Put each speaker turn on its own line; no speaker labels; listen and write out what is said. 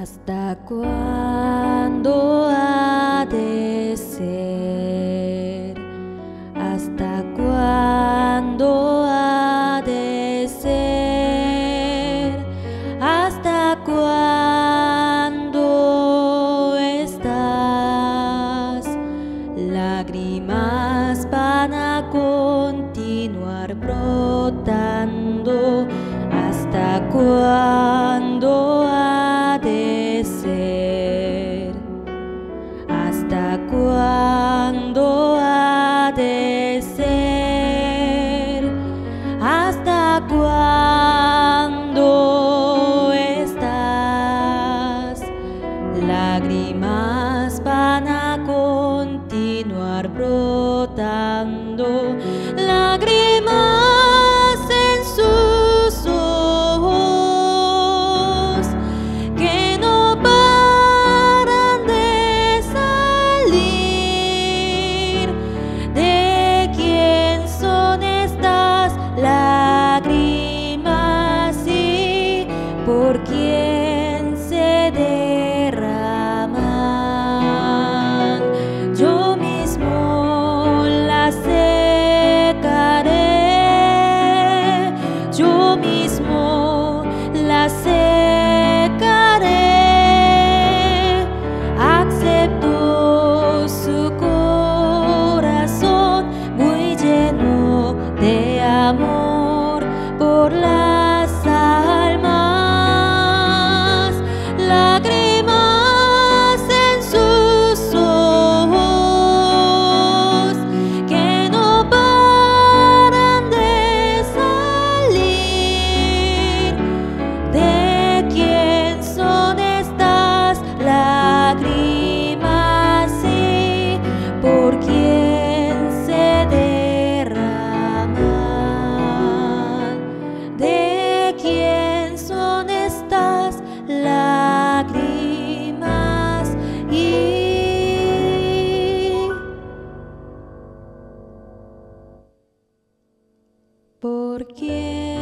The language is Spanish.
¿Hasta cuándo ha de ser? lágrimas van a continuar brotando, lágrimas. su corazón muy lleno de amor. Porque?